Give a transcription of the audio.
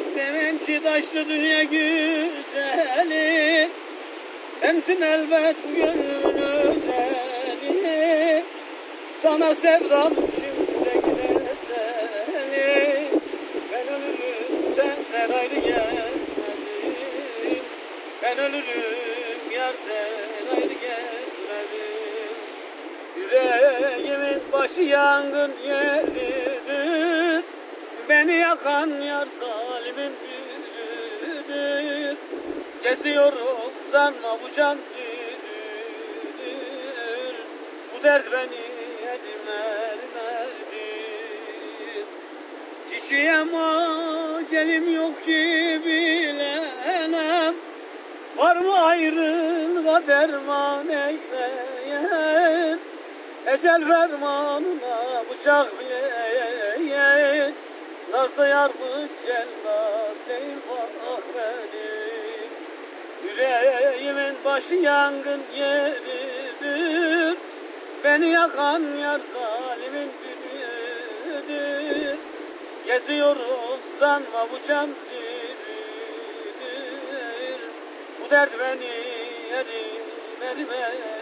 istemem ki taşlı dünya güzeli. Sensin elbet bu gönlümün özeli. Sana sevdam şimdi gider seni Ben ölürüm senden ayrı gelmedim Ben ölürüm yerden ayrı gelmedim Yüreğimin başı yangın yeridir Beni yakan yar zalimin biridir. Geziyorum sanma bu can diridir Bu dert beni edim ermedir Kişiyem acelim yok ki bilenem Var mı ayrılığa derman eyleyen Ecel fermanına bıçak bileyen Nasıl yarmış cellat bak benim. Yüreğimin başı yangın yeridir. Beni yakan yar zalimin biridir Geziyorum sanma bu can diridir Bu dert beni erim erime